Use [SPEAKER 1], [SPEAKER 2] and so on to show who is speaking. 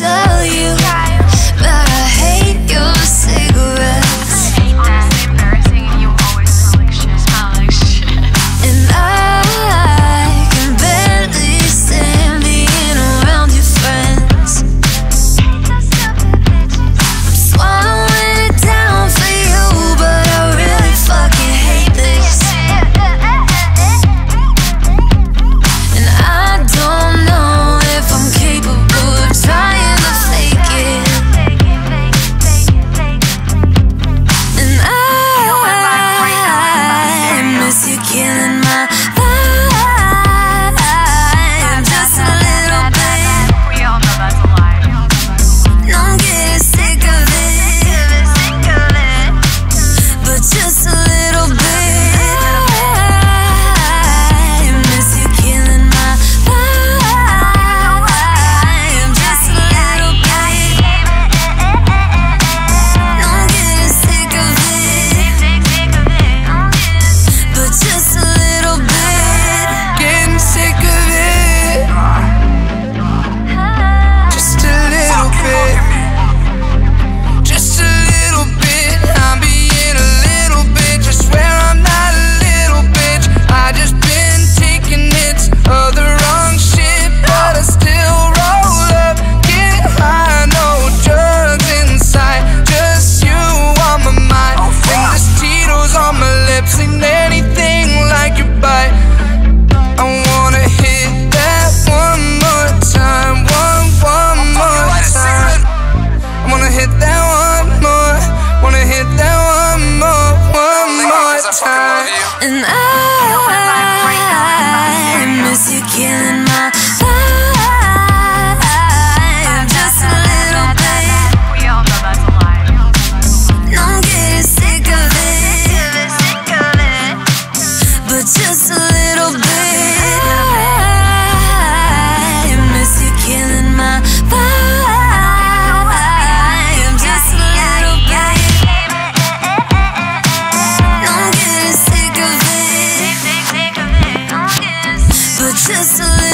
[SPEAKER 1] myself
[SPEAKER 2] time.
[SPEAKER 1] And I but just a little